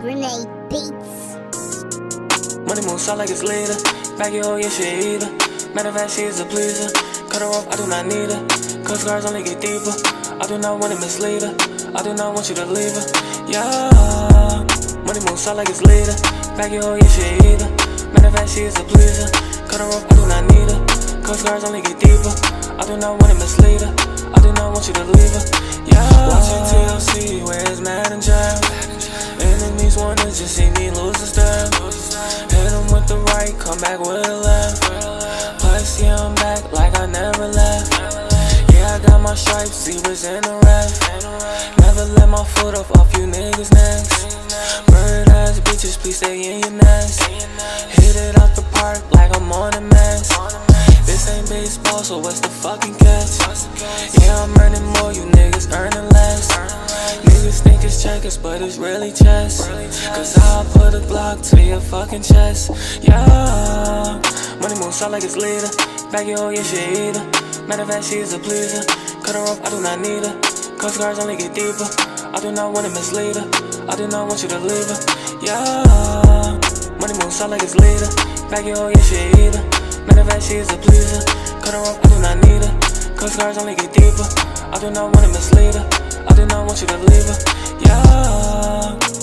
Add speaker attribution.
Speaker 1: Gren8 beats.
Speaker 2: Money moves sound like it's later. Back your yeah, she either. Matter of fact, she is a pleaser. Cut her off, I do not need her. Cause scars only get deeper. I do not want to mislead her. I do not want you to leave her. Yeah. Money moves sound like it's later. Back your yeah, she either. Matter of fact, she is a pleaser. Cut her off, I do not need her. Cause scars only get deeper. I do not want to mislead her. I do not want you to leave her. Yeah. Watching TLC, where it's mad and jam. Enemies wanna just see me lose the step. Hit them with the right, come back with a left. Plus, yeah, I'm back like I never left. Yeah, I got my stripes, what's in the rest. Never let my foot off off you niggas' necks. Bird ass bitches, please stay in your nest. Hit it out the park like I'm on a mess. Baseball, so what's the fucking catch? Yeah, I'm earning more, you niggas earning less. Niggas think it's checkers, but it's really chess. Cause I'll put a block to your fucking chest. Yeah, money moves out like it's later. Back your yeah, she either. Matter of fact, she is a pleaser. Cut her off, I do not need her. Cause scars only get deeper. I do not want to mislead her. I do not want you to leave her. Yeah, money moves out like it's later. Back your yeah, she either. Matter of fact, she is a pleaser. Cut her off, I do not need her. Cause scars only get deeper. I do not want to mislead her. I do not want you to leave her. Yeah.